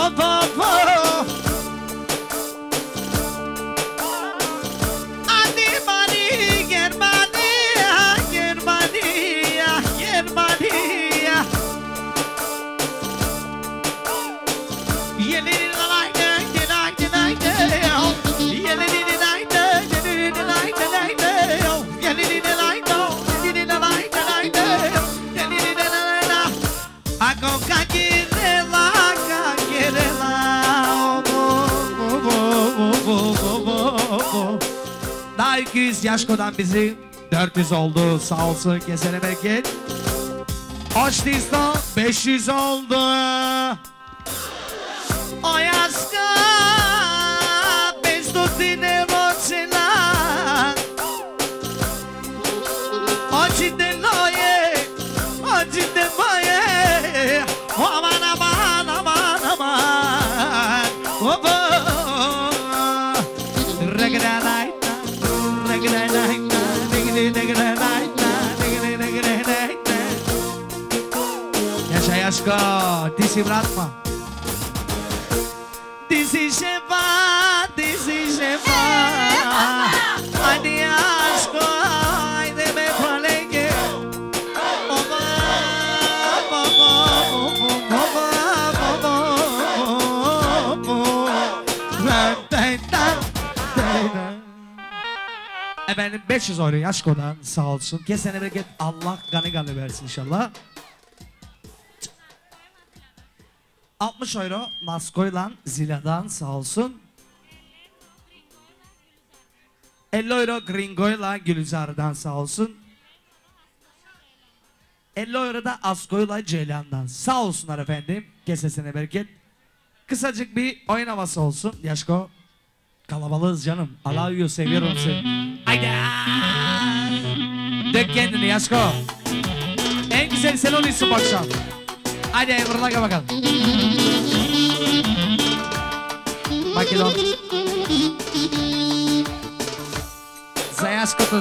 200 Yaşko'dan bizi 400 oldu. Sağ olsun kesene bereket. Açtıysa 500 oldu. Dişi bırakma. Dişi şefa, dişi şefa. Hadi Yaşko, haydi be kolege. Baba, baba, baba, baba, baba. Efendim 500 euro Yaşko'dan sağ olsun. Kesene bereket Allah gani gani versin inşallah. 60 euro Maskoylan Zila'dan sağ olsun. 50 euro Gringo'yla Gülizar'dan sağ olsun. 50 euro da Asko'yla Ceylan'dan sağ olsunlar efendim. Kesesine bereket. Kısacık bir oyun havası olsun. Yaşko kalabalığız canım. Allah you seviyorum seni. Haydi. Dök kendini Yaşko. En güzel sen oluyorsun bu akşam. Hadi fırlaka bakalım. Makedon. Za Yaşko to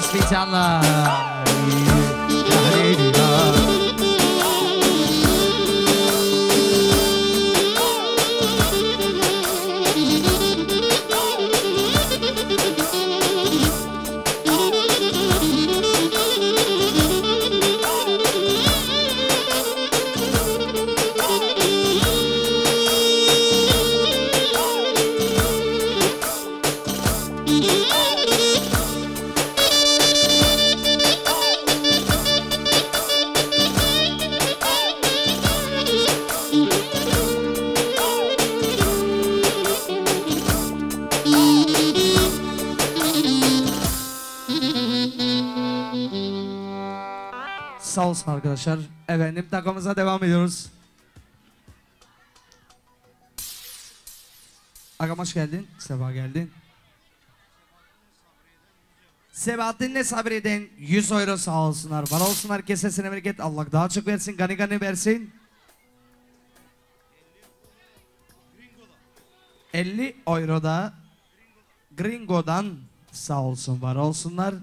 Sağ olsun arkadaşlar. Efendim takımıza devam ediyoruz. Agam hoş geldin. Sefa geldin. Sebahattin'le Sabri'den 100 euro sağ olsunlar. Var olsunlar kesesine bereket. Allah daha çok versin. Gani gani versin. 50 euro da Gringo'dan sağ olsun var olsunlar.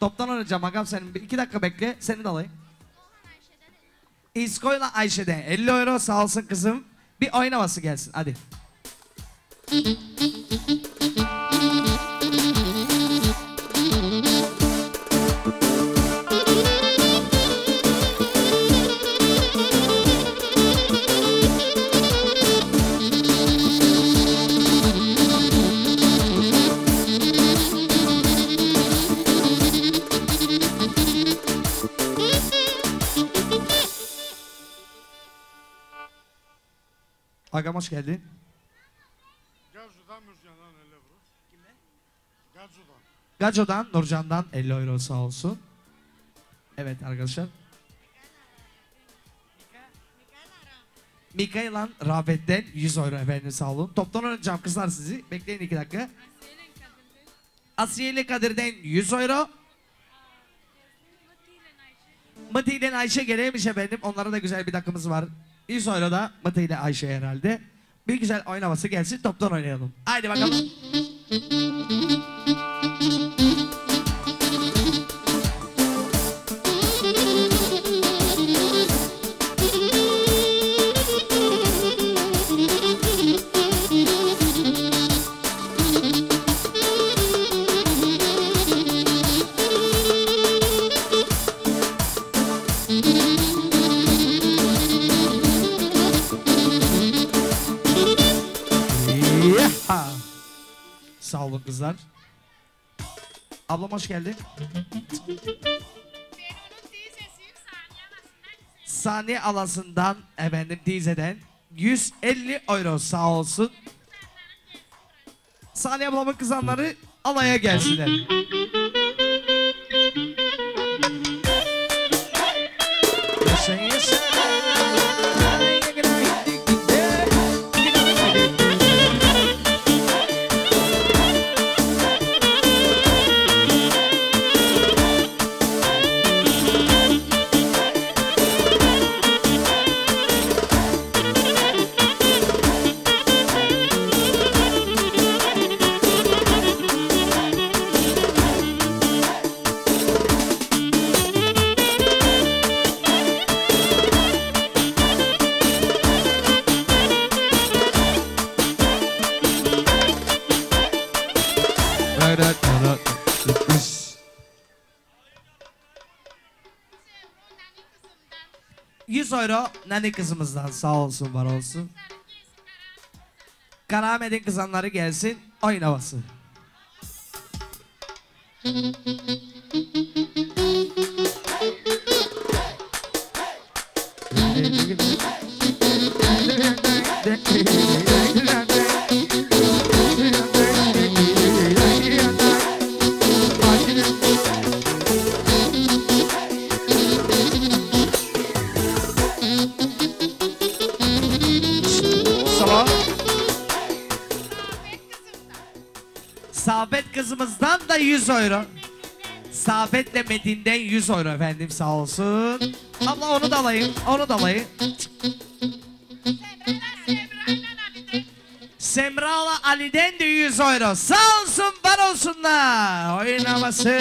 Toptan oynayacağım Agam senin. İki dakika bekle. Seni de alayım. İsko'yla Ayşe'den 50 euro sağ olsun kızım. Bir oyun havası gelsin hadi. Agam hoş geldin. Gazu'dan Mürcan'dan 50 euro. Kimden? Gazu'dan. Gaco'dan Nurcan'dan 50 euro sağ olsun. Evet arkadaşlar. Mikaelan Rafet'ten 100 euro efendim sağ olun. Toptan oynayacağım kızlar sizi. Bekleyin iki dakika. Asiye ile Kadir'den 100 euro. Mati ile Ayşe geleymiş efendim. Onlara da güzel bir takımız var. 100 euro da Mati ile Ayşe herhalde. Bir güzel oyun havası gelsin toptan oynayalım. Haydi bakalım. Kızlar. Ablam hoş geldin. Saniye alasından efendim dizeden 150 euro sağ olsun. Saniye ablamın kızanları alaya gelsinler. Nene kızımızdan sağ olsun var olsun. Karahamed'in kızanları gelsin oyun havası. Sabah. Euro. Sabet'le Metin'den 100 euro efendim sağ olsun. Abla onu da alayım, onu da alayım. Semra'la Ali'den de 100 euro. Sağ olsun, var olsunlar. Oynaması.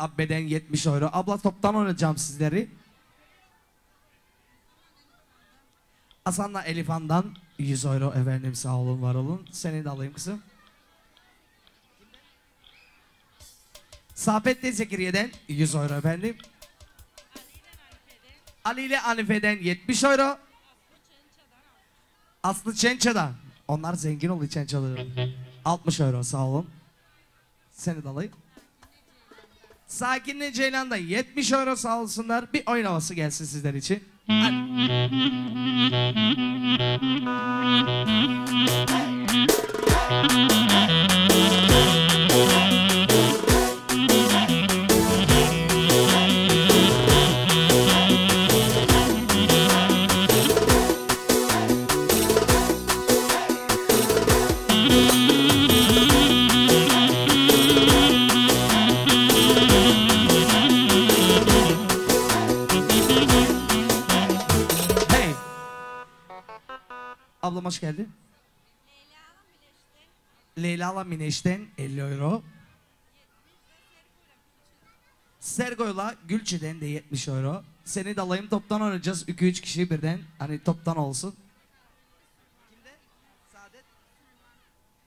Abbe'den 70 euro. Abla toptan oynayacağım sizleri. Hasan'la Elifhan'dan 100 euro efendim sağ olun var olun. Seni de alayım kızım. Safettin Zekeriye'den 100 euro efendim. Ali ile Anife'den 70 euro. Aslı Çença'dan. Onlar zengin oluyor Çençaları. 60 euro sağ olun. Seni de alayım. Sakinli Ceylan'da 70 euro sağ. Bir oyun havası gelsin sizler için. Hadi. Ablam hoş geldin. Leyla'la Mineş'ten 50 euro. Sergo'yla Gülçe'den de 70 euro. Seni de alayım toptan oynayacağız. 2-3 kişi birden. Hani toptan olsun. Kimde? Saadet.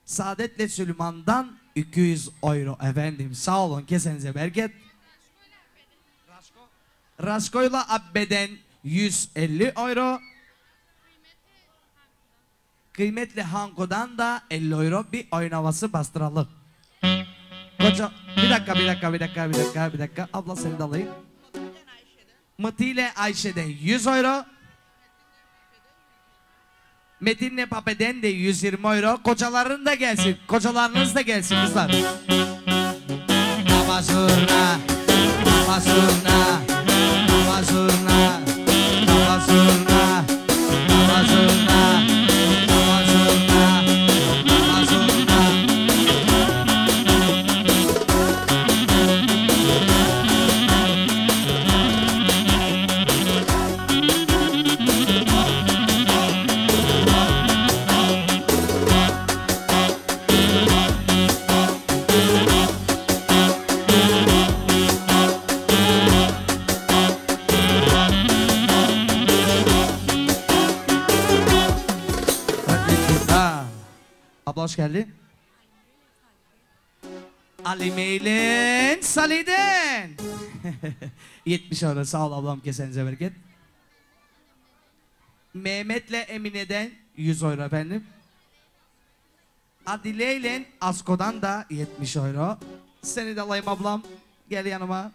Saadet'le Süleyman'dan 200 euro efendim. Sağ olun kesenize bereket. Rasko'yla Abbe'den 150 euro. Kıymetli Hanko'dan da 50 euro bir oyun havası bastıralım. Koca, bir dakika, bir dakika, bir dakika, bir dakika, bir dakika. Abla seni de alayım. Mıtı ile Ayşe'den 100 euro. Metin'le Pape'den de 120 euro. Kocaların da gelsin. Kocalarınız da gelsin kızlar. Namazurna, namazurna, namazurna, hoş geldin. Alimeylin Saliden. 70 euro sağ ol ablam kesenize bereket. Mehmet'le Emine'den 100 euro efendim. Adile ile Asko'dan da 70 euro. Seni de alayım ablam. Gel yanıma.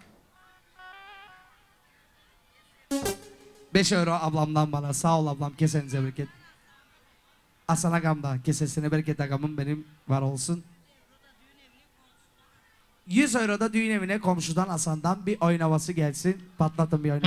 5 euro ablamdan bana. Sağ ol ablam. Kesenize bereket. Hasan agam da kesesine bereket agamın benim var olsun. 100 euro da düğün evine komşudan Hasan'dan bir oyun havası gelsin. Patlatın bir oyun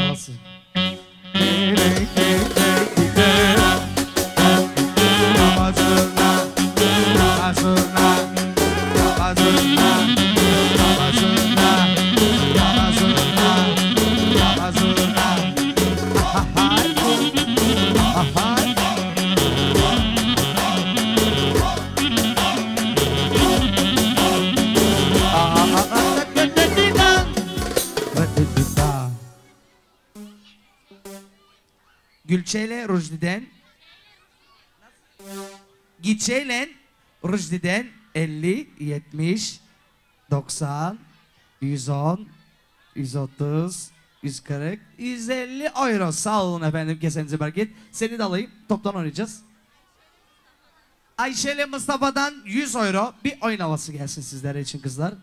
Gülçeyle Rujdi'den Gitçeyle Rujdi'den 50, 70, 90, 110, 130, 140, 150 euro. Sağ olun efendim kesenize bereket. Seni de alayım. Toptan oynayacağız. Ayşe ile Mustafa'dan 100 euro. Bir oyun havası gelsin sizlere için kızlar.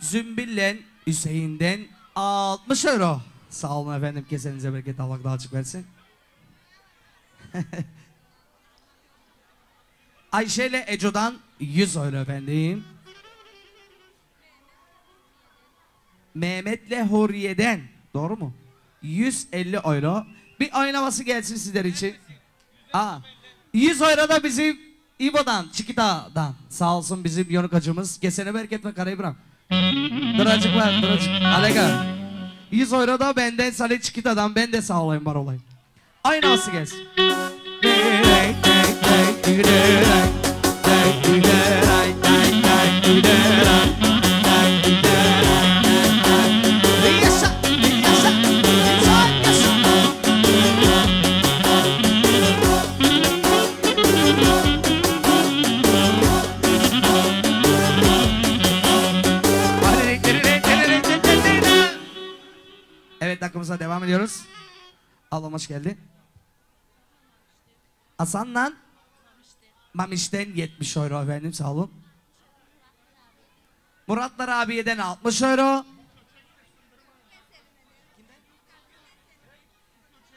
Zümbillen Hüseyin'den 60 euro. Sağ olun efendim kesenize bereket Allah daha açık versin. Ayşe ile Eco'dan 100 euro efendim. Mehmet'le Huriye'den doğru mu? 150 euro. Bir oynaması gelsin sizler için. Aa, 100 euro da bizim İbo'dan, Çikita'dan. Sağ olsun bizim yonukacımız. Kesene bereket ve karayı bırak. Duracık var, duracık. Alega. 100 euro da benden Salih Çikita'dan. Ben de sağ olayım, var olayım. Aynı havası gelsin. Takımıza devam ediyoruz. Allah'ım hoş geldin. Hasan'la Mamiş'ten 70 euro efendim sağ olun. Muratlar abiyeden 60 euro.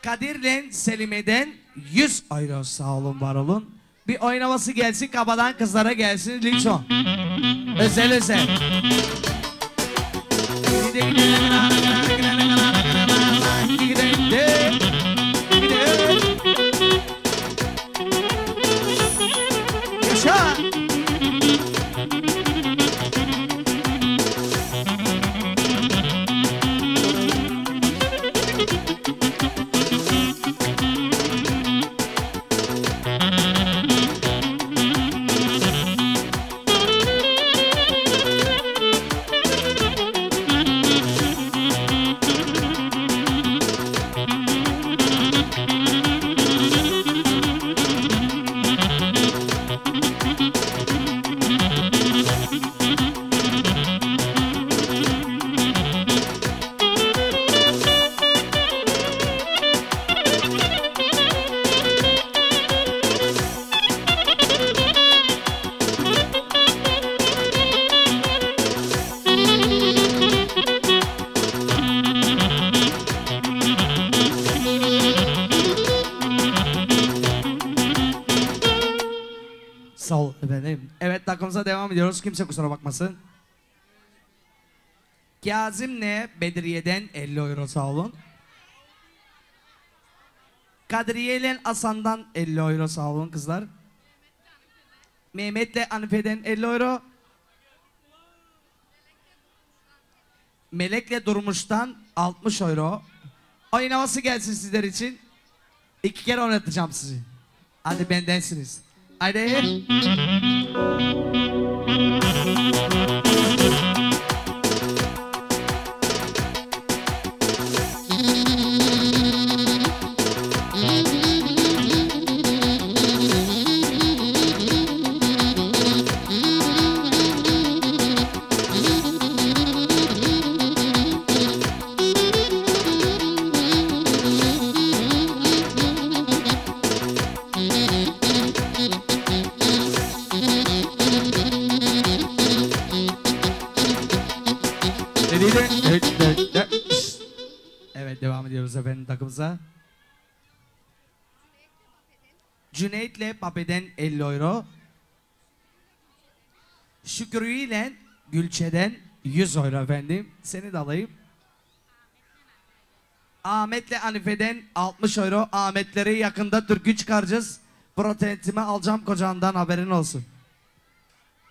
Kadir'le Selime'den 100 euro sağ olun var olun. Bir oynaması gelsin kabadan kızlara gelsin lütfen. Özel özel. Yaşa. Ediyoruz. Kimse kusura bakmasın. Kazim'le Bedriye'den 50 euro sağ olun. Kadriye ile Hasan'dan 50 euro sağ olun kızlar. Mehmet'le Hanife'den 50 euro. Melek'le Durmuş'tan 60 euro. Oyun havası gelsin sizler için. İki kere oynatacağım sizi. Hadi bendensiniz. Haydi. Ediyoruz efendim takımıza. Cüneyt'le Pape'den 50 euro. Şükrü ile Gülçe'den 100 euro efendim. Seni de alayım. Ahmet'le Anife'den 60 euro. Ahmetleri yakında türkü çıkaracağız. Protentimi alacağım kocandan haberin olsun.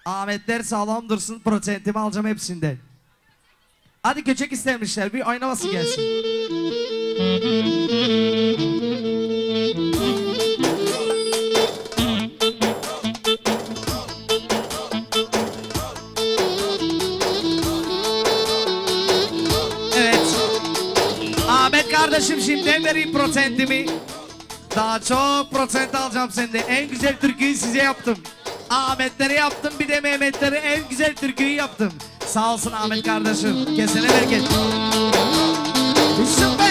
Ahmetler sağlam dursun. Protentimi alacağım hepsinden. Hadi köçek istemişler. Bir oynaması gelsin. Evet. Ahmet kardeşim şimdiden vereyim prosentimi. Daha çok prosent alacağım sende. En güzel türküyü size yaptım. Ahmetleri yaptım bir de Mehmetleri en güzel türküyü yaptım. Sağ olsun Ahmet kardeşim. Kesene bereket. Süper,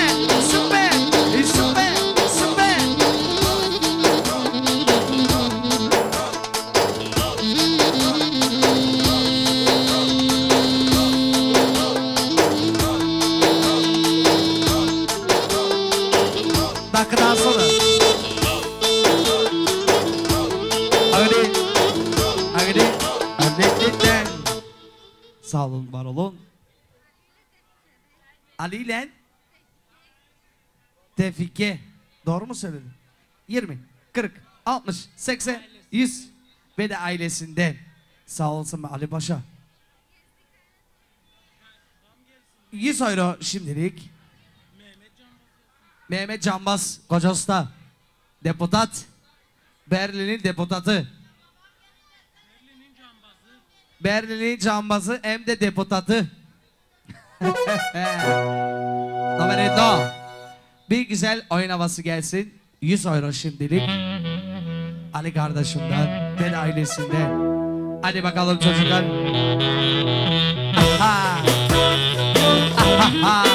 Sağ olun, var olun. Ali ile Tevfike. Doğru mu söyledim? 20, 40, 60, 80, 100 ve de ailesinden. Sağ olsun Ali Paşa. 100 euro şimdilik. Mehmet Canbaz, Koca Usta. Deputat. Berlin'in deputatı. Berlin'in cambazı hem de deputatı. Domineto. Bir güzel oyun havası gelsin. 100 euro şimdilik. Ali kardeşimden de ailesinden. Hadi bakalım çocuklar. Aha. Aha.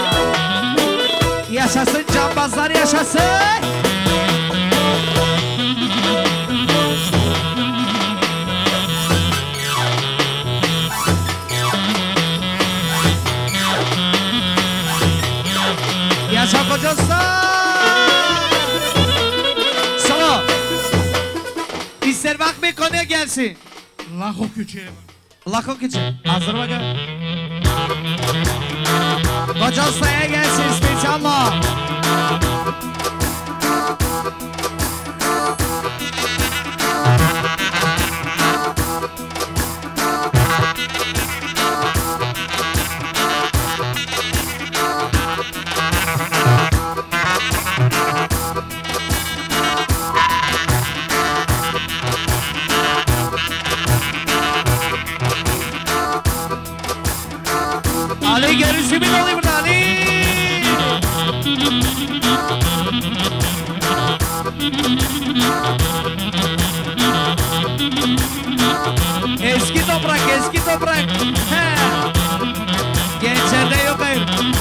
Yaşasın cambazlar yaşasın. Sonra ne gelsin? Laho küçüğe bak. Laho küçüğe. Hazır bakalım. Koca ustaya gelsin istihdamla. Acertei o peito.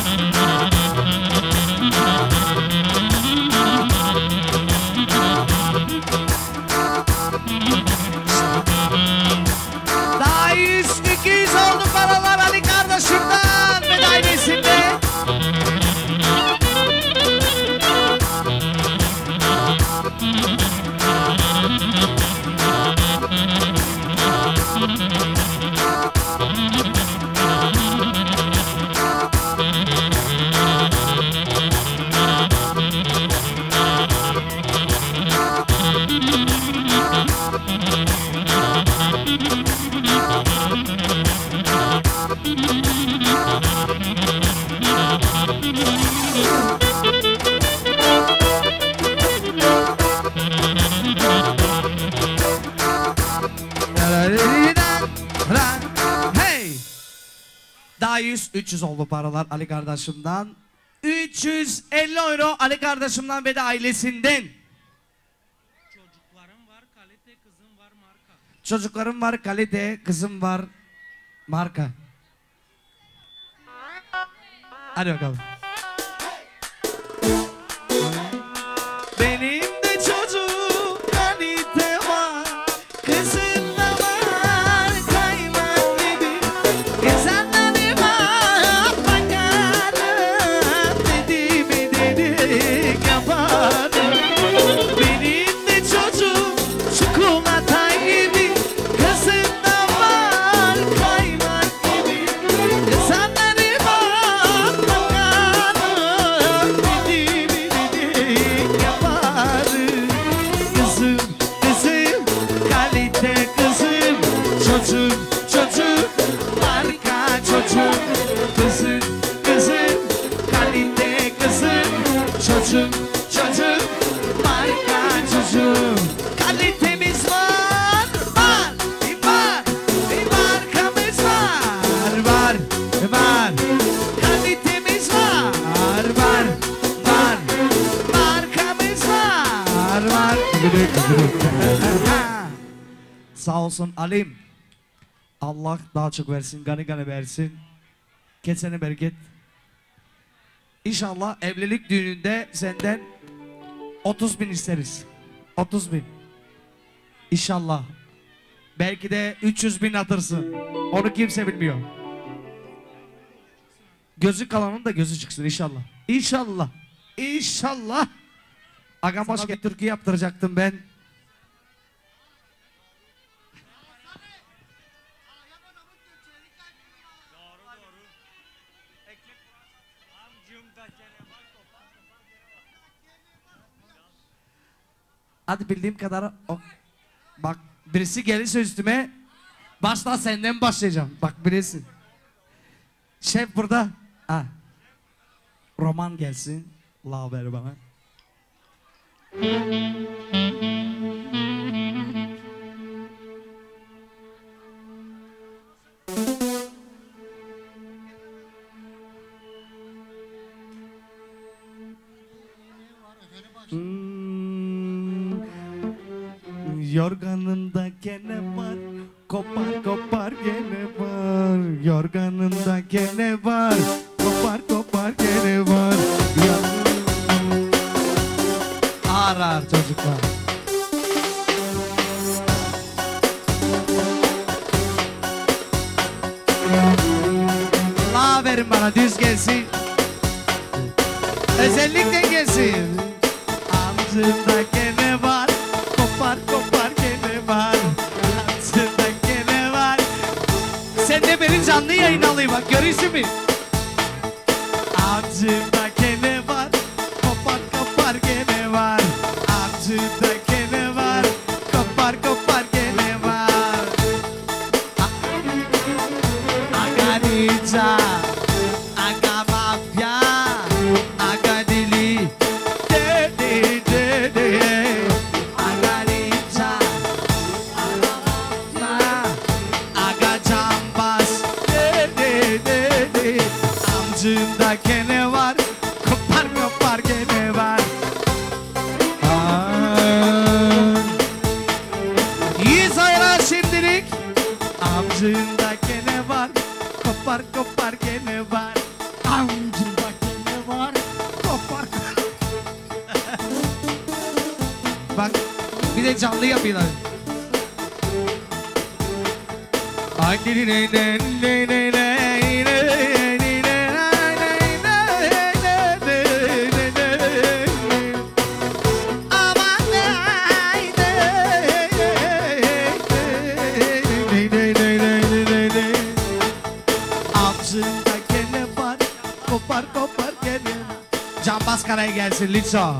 300 oldu paralar Ali kardeşimden. 350 euro Ali kardeşimden ve de ailesinden. Çocuklarım var, kalite kızım var, marka. Çocuklarım var, kalite, kızım var, marka. Hadi bakalım. Olsun Alim Allah daha çok versin, gani gani versin Kesene bereket İnşallah evlilik düğününde senden 30 bin isteriz. 30 bin. İnşallah. Belki de 300 bin atırsın. Onu kimse bilmiyor. Gözü kalanın da gözü çıksın inşallah. İnşallah. İnşallah. Agam bir türkü yaptıracaktım ben. Hadi bildiğim kadar o, bak birisi gelirse üstüme başla senden başlayacağım. Bak birisi. Şef burada. Ha. Roman gelsin. La haber bana. Hmm. Yorganında gene var Kopar kopar gene var. Yorganında gene var Kopar kopar gene var. Ağır ağır çocuklar. La verin bana düz gelsin. Özellikle gelsin. Amcımda yayın alayım Amcığında gene var Kopar kopar gene. Can Baskara'ya gelsin lütfen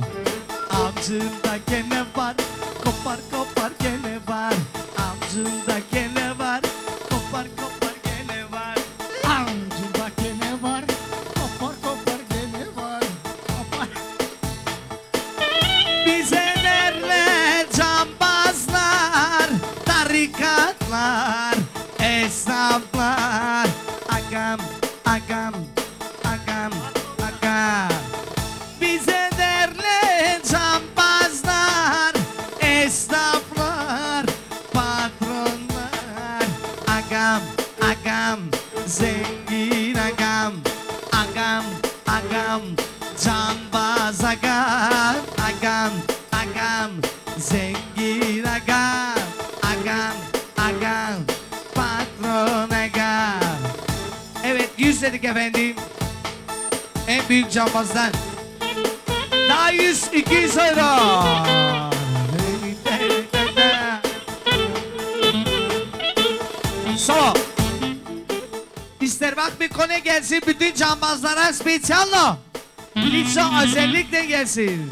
Amcığında gene var Kopar kopar gene var. Amcığında Cambazdan. Daha 100, 200 euro. Solo. İster bak bir gelsin bütün cambazlara spesiyallo. Lütfen özellikle gelsin.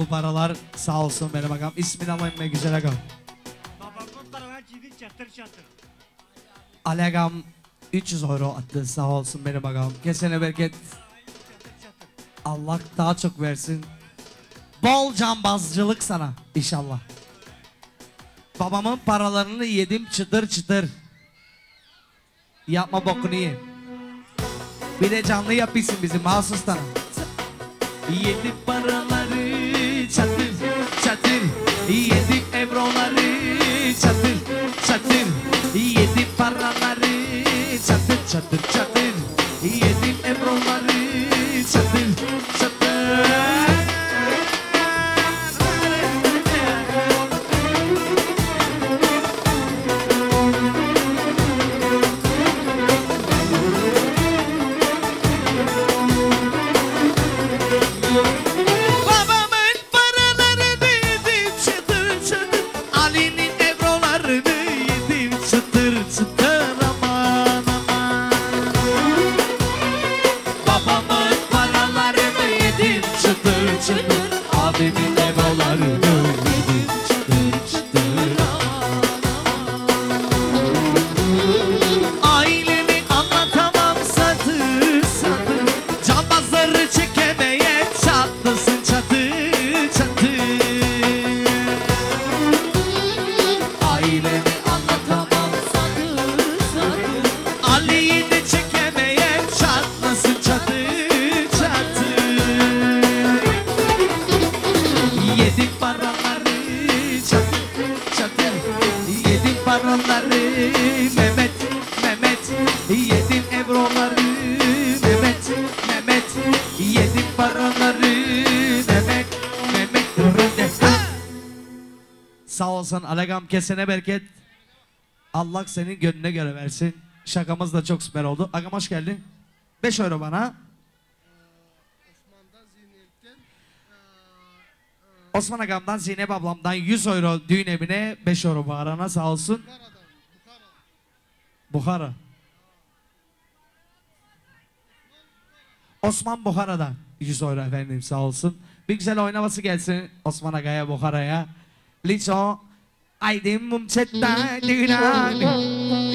300 oldu paralar. Sağ olsun benim agam. İsmini alayım be güzel agam. Babamın paralar çiğdi çatır çatır. Ali agam 300 euro attı sağ olsun benim agam. Kesene bereket. Allah daha çok versin. Bol cambazcılık sana inşallah. Babamın paralarını yedim çıtır çıtır. Yapma bokunu ye. Bir de canlı yapıyorsun bizim mahsustan. Yedim paraları çatır çatır. Yedim evroları çatır çatır. Yedim paraları çatır çatır çatır. Alegam kesene bereket Allah senin gönlüne göre versin Şakamız da çok süper oldu Agam hoş geldin 5 euro bana Osman Agam'dan Zeynep ablamdan 100 euro düğün evine 5 euro bağırana sağ olsun. Bukhara. Osman Bukhara'dan 100 euro efendim sağ olsun. Bir güzel oynaması gelsin Osman Aga'ya Bukhara'ya. Liço. Aydın mum çetta düna ablamızın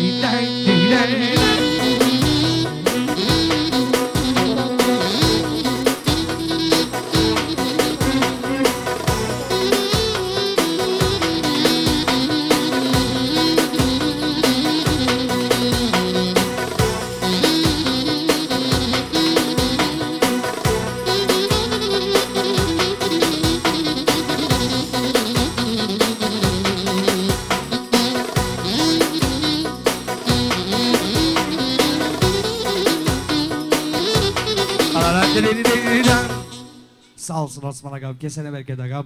Sağ olsun Osman Agam. Kesene bereket Agam.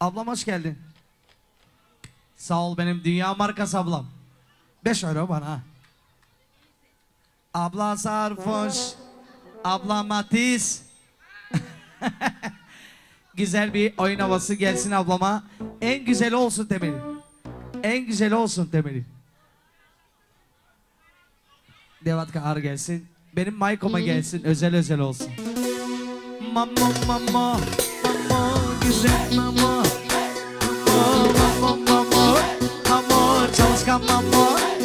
Ablam hoş geldin. Sağ ol benim dünya markası ablam. Beş euro bana. Abla sarhoş. Abla matiz. güzel bir oyun havası gelsin ablama. En güzel olsun temeli. En güzel olsun temeli. Devatka Ar gelsin. Benim Maykom'a gelsin. Özel özel olsun. Mama mama mama güzel mama. Oh, mama mama mama. Mama çalışkan mama.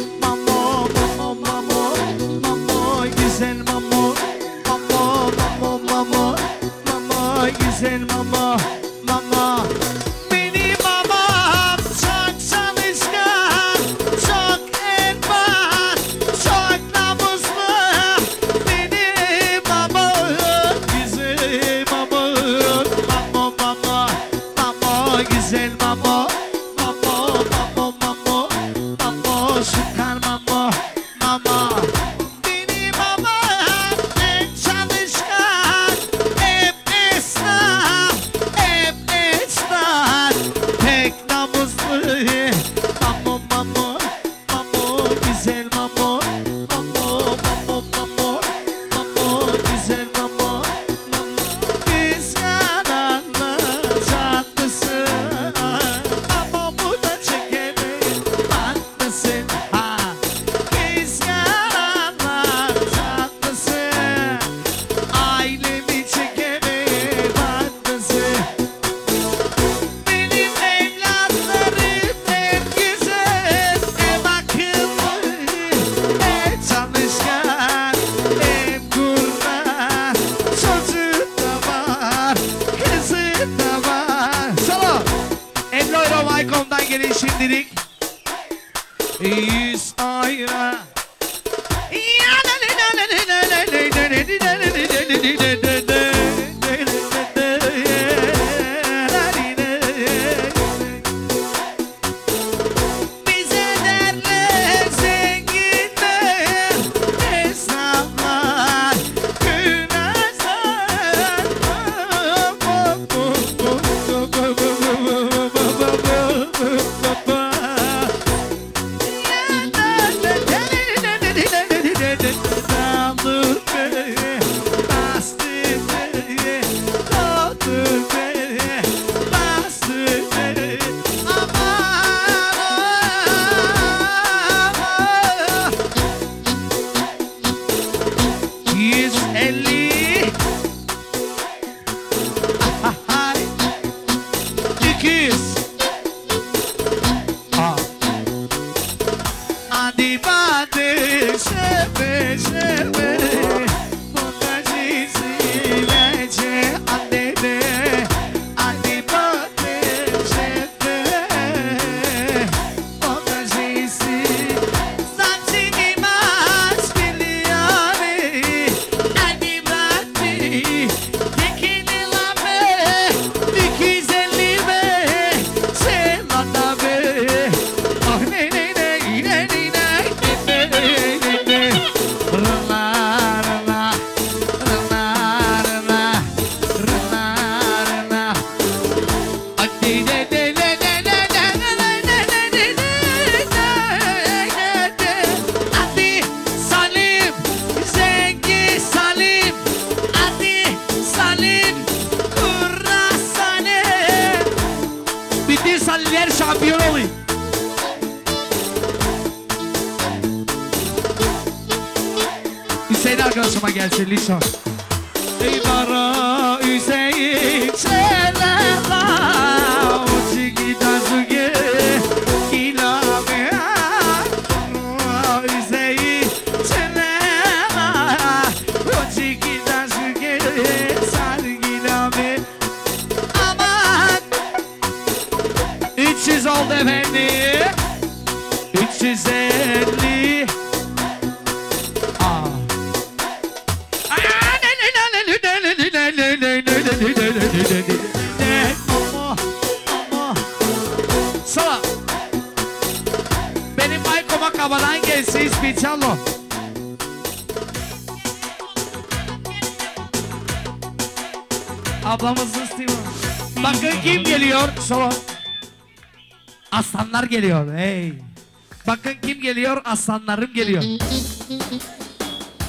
Aslanlarım geliyor.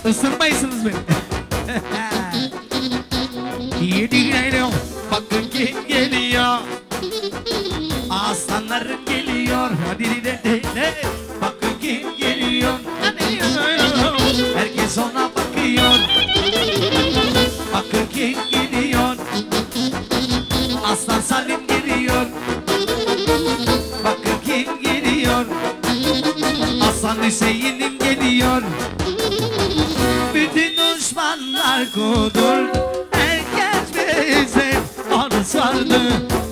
Isırmayısınız beni. Yedi geliyor. Bakın kim geliyor? Aslanlarım geliyor. Hadi de de another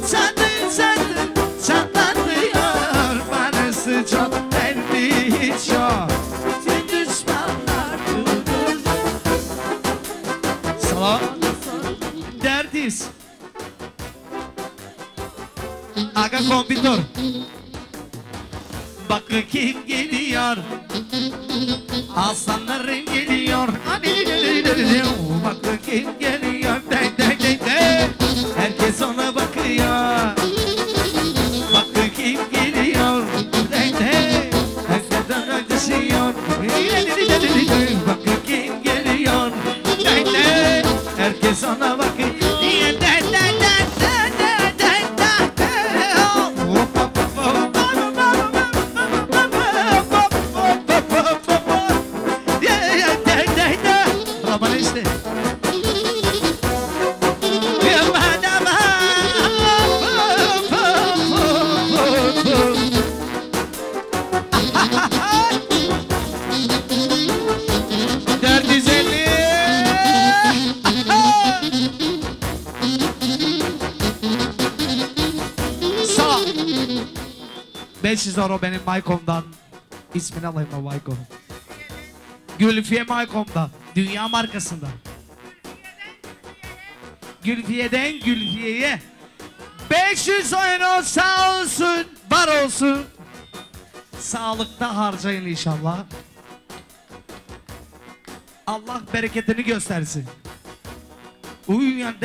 500 euro benim Maykom'dan. İsmini alayım o Maykom. Gülfiye Maykom'da. Dünya markasında. Gülfiye'den Gülfiye'ye. 500 euro sağ olsun, var olsun. Sağlıkta harcayın inşallah. Allah bereketini göstersin. Uyuyan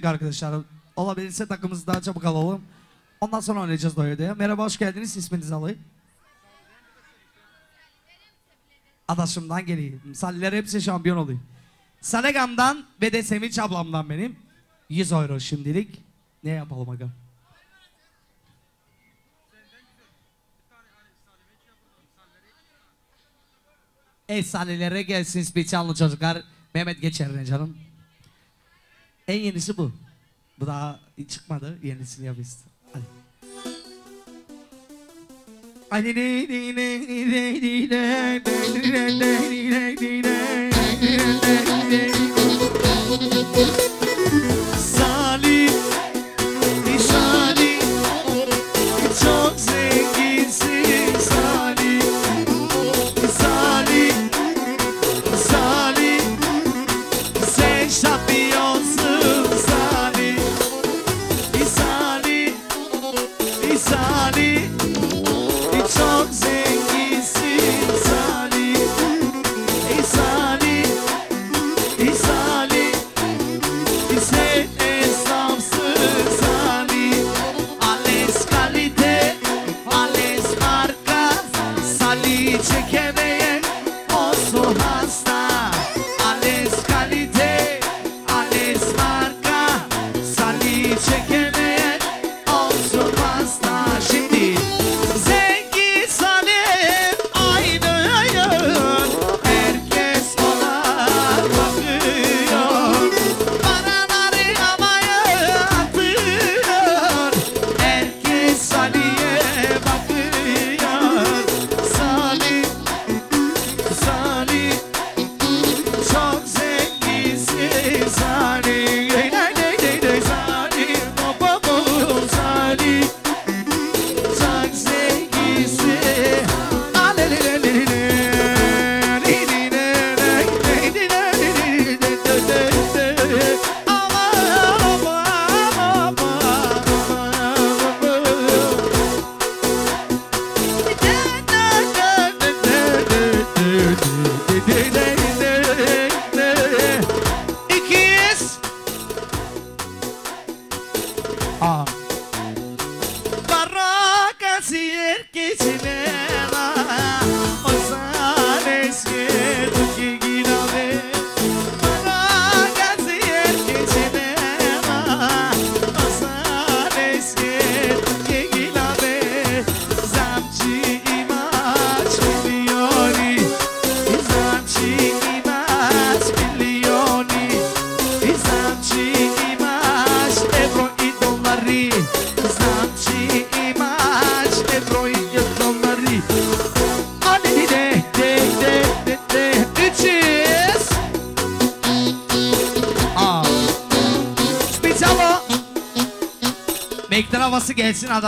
Geciktik arkadaşlar. Olabilirse takımımızı daha çabuk alalım. Ondan sonra oynayacağız Doya'da. Merhaba, hoş geldiniz. İsminizi alayım. Adaşımdan geleyim. Salihler hepsi şampiyon oluyor. Salegam'dan ve de Sevinç ablamdan benim. 100 euro şimdilik. Ne yapalım aga? Efsanelere gelsin spesiyallı çocuklar. Mehmet Geçer'ine canım. En yenisi bu. Bu daha çıkmadı. Yenisini yapıyoruz. Hadi. Hadi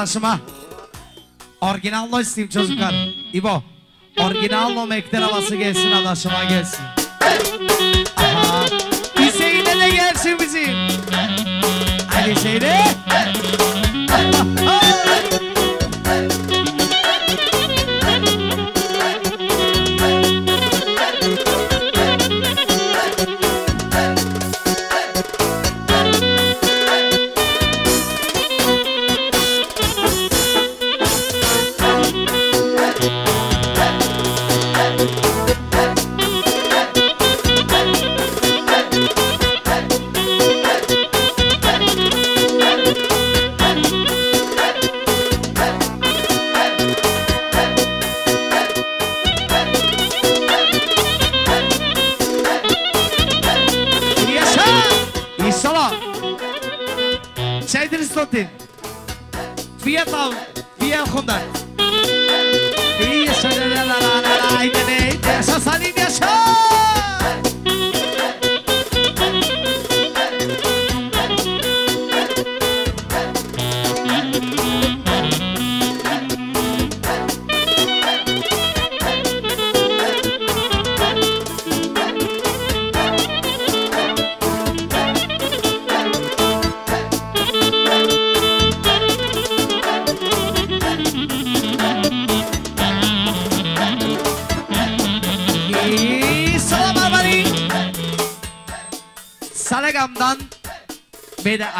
gelsin adaşıma Orijinallo isteyeyim çocuklar İbo Orijinallo mektar havası gelsin adaşıma gelsin Aha. Hüseyin'e de gelsin bizim. Hadi Hüseyin'e.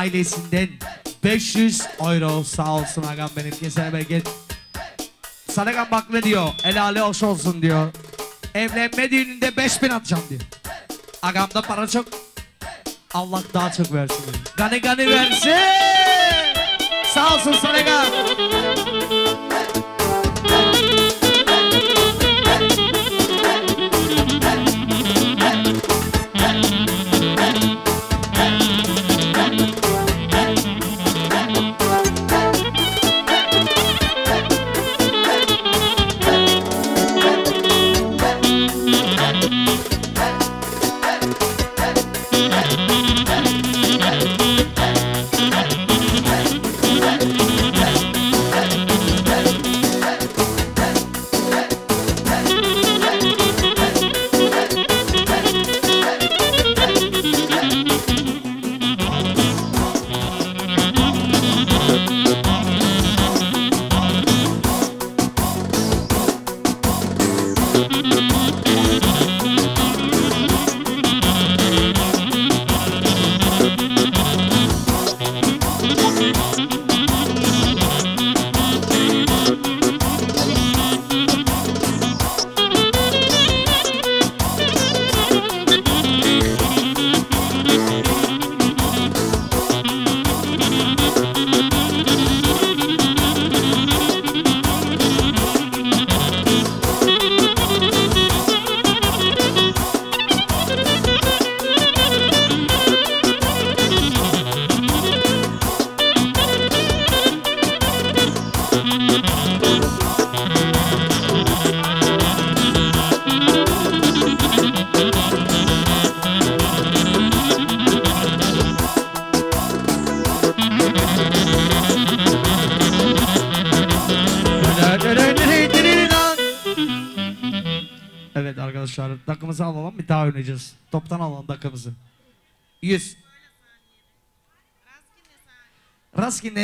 Ailesinden 500 euro sağ olsun agam benim kesene bereket. Salagam bak ne diyor? El ale hoş olsun diyor. Evlenme düğününde 5000 atacağım diyor. Agamda para çok. Allah daha çok versin. Gani gani versin. Sağ olsun Salagam.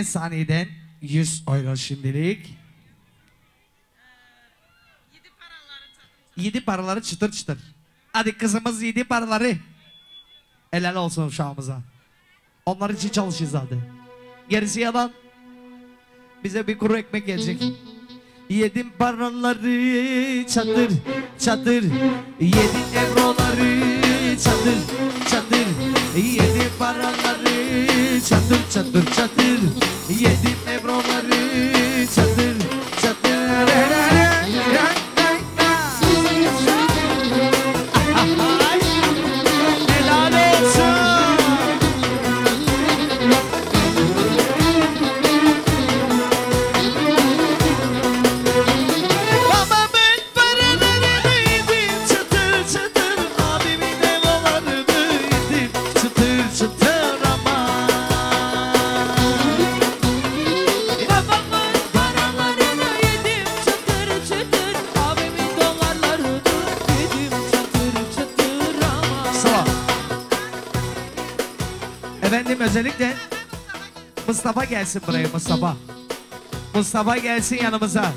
Saniyeden 100 euro şimdilik. Yedi paraları çıtır çıtır. Hadi kızımız yedi paraları. Helal olsun uşağımıza. Onlar için çalışırız hadi. Gerisi yalan. Bize bir kuru ekmek gelecek. Yedim paraları çatır çatır Yedim euroları çatır çatır Jeti paranari çatır çatır çatır Yedi mevromları çatır gelsin buraya Mustafa. Mustafa gelsin yanımıza.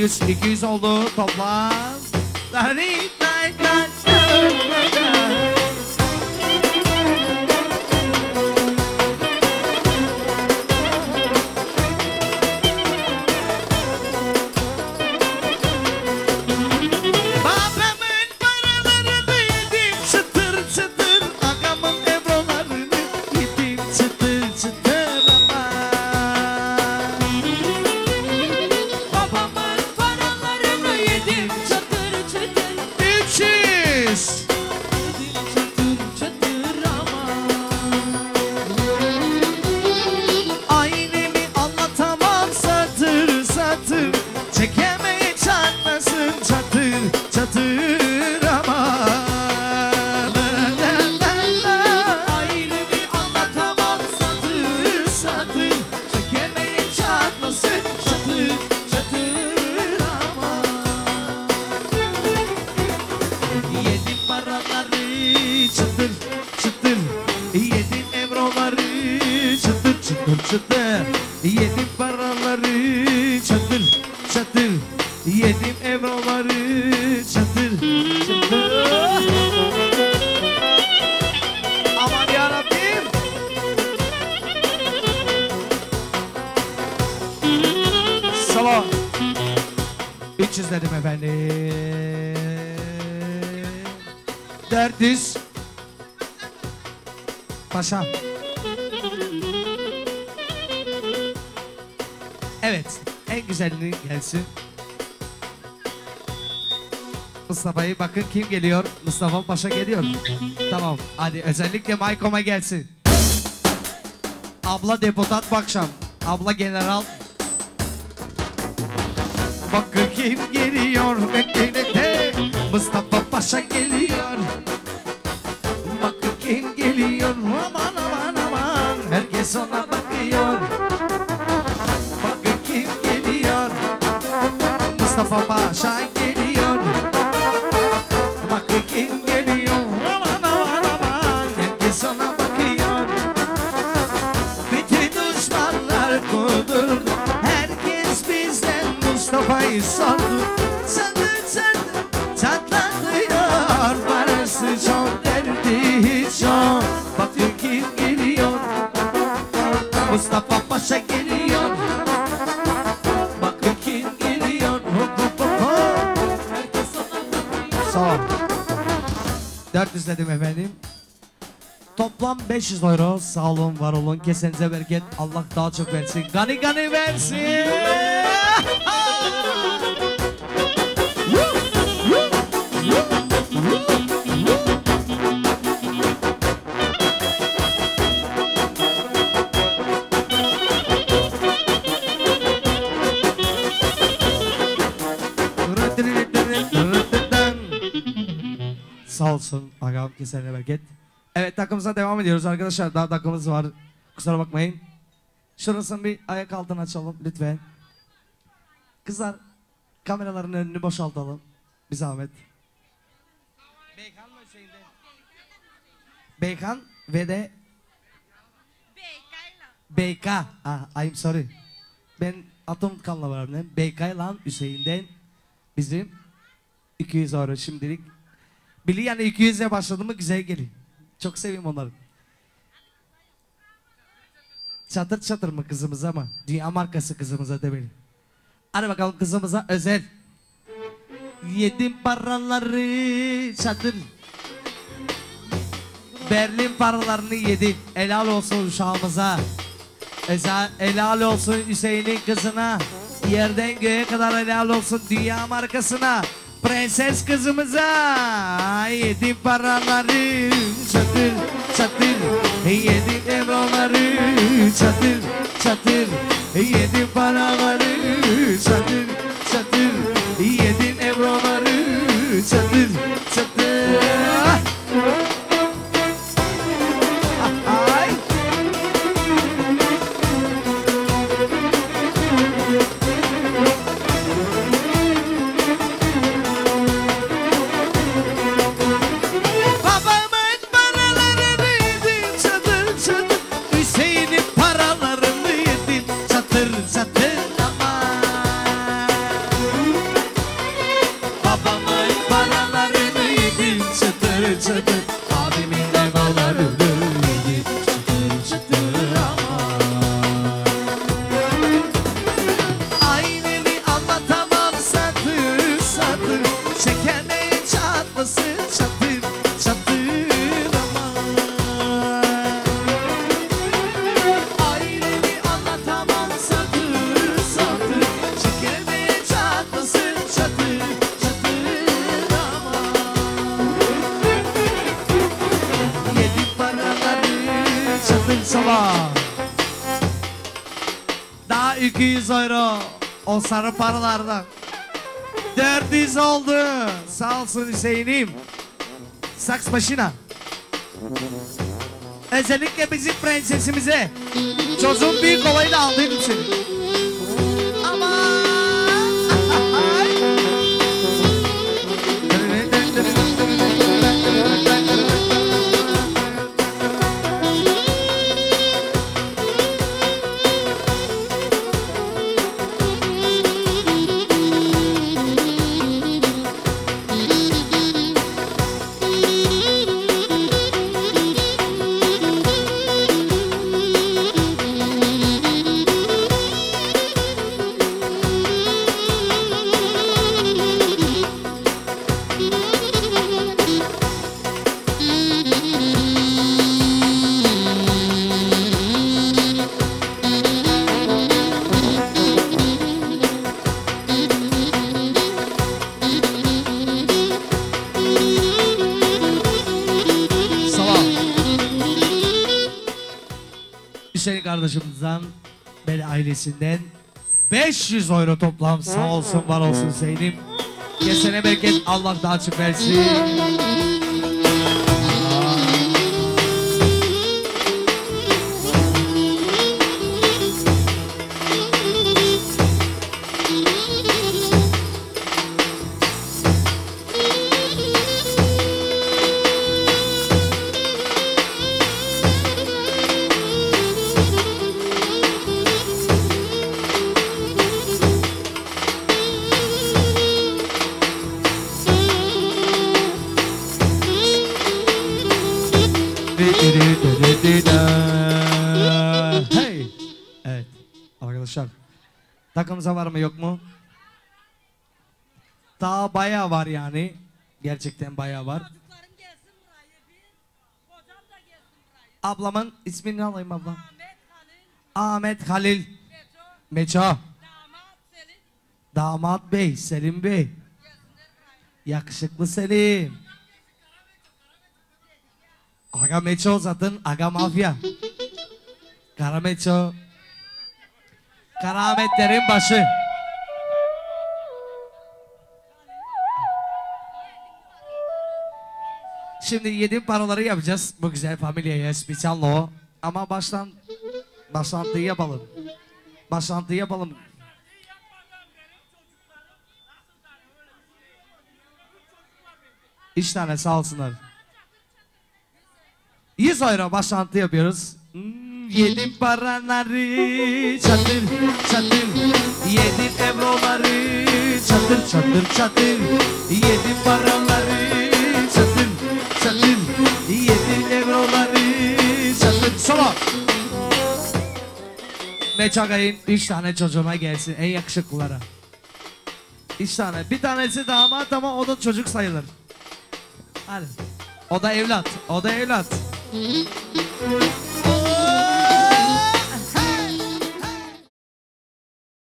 100 200 oldu toplam. Day, Mustafa'yı bakın kim geliyor. Mustafa Paşa geliyor. Tamam hadi özellikle Maykom'a gelsin. Abla deputat bu akşam. Abla general. Bakın kim geliyor bekle. Mustafa Paşa geliyor. Bakın kim geliyor aman aman aman. Herkes ona bakıyor. Bakın kim geliyor. Mustafa Paşa Sordu Sandı sandı çatlatıyor Parası çok derdi hiç yok Bakın Mustafa Paşa geliyor Bakın kim geliyor Hop hop hop hop Sağ ol 400 dedim efendim Toplam 500 euro. Sağ olun, var olun. Kesenize bereket. Allah daha çok versin. Gani gani versin. Sağ olsun agam keserine bereket. Evet takımıza devam ediyoruz arkadaşlar. Daha takımımız var. Kusura bakmayın. Şurasını bir ayak altına açalım lütfen. Kızlar kameraların önünü boşaltalım. Bir zahmet. Beykan mı Hüseyin'de? Beykan ve de BK. Ah, I'm sorry. Ben atom kanla. BK lan Hüseyin'den bizim 200 euro şimdilik. Bili yani 200'e başladı mı güzel geliyor. Çok seviyorum onları. Çatır çatır mı kızımıza ama dünya markası kızımıza demeyin. Hadi bakalım kızımıza özel. Yedim paraları çatır. Berlin paralarını yedi. Helal olsun uşağımıza. Özel, helal olsun Hüseyin'in kızına. Yerden göğe kadar helal olsun dünya markasına. Prenses kızımıza. Yedi paraları çatır çatır. Yedi evroları çatır çatır. Yedi paraları çatır çatır. Çatır sabah Daha 200 euro o sarı paralardan 400 oldu. Sağ olsun Hüseyin'im. Saks başına. Özellikle bizim prensesimize. Çocuğun büyük olayı da aldıydım seni kardeşimizden ve ailesinden 500 euro toplam sağ olsun var olsun Hüseyin'im. Kesene bereket Allah daha açık versin. Takımıza var mı yok mu? Daha bayağı var yani. Gerçekten bayağı var. Çocuklarım gelsin buraya bir. Kocam da gelsin buraya. Ablamın ismini alayım abla. Ahmet Halil, Ahmet Halil Beto, Meço. damat Selim Damat Bey, Selim Bey. Yakışıklı Selim. Aga Meço zaten Aga Mafya. Kara Meço. Kerametlerin başı. Şimdi yedi paroları yapacağız. Bu güzel familyaya speciallo. Ama baştan başlantıyı yapalım. Başlantıyı yapalım. Üç tane sağ olsunlar. 100 euro başlantı yapıyoruz. Hmm. Yedim paraları çatır çatır. Yedim euroları çatır çatır çatır. Yedim paraları çatır çatır. Yedim euroları çatır. Solo Meçagay'ın 3 tane çocuğuna gelsin en yakışıklılara. 3 tane. Bir tanesi damat ama o da çocuk sayılır. Hadi. O da evlat o da evlat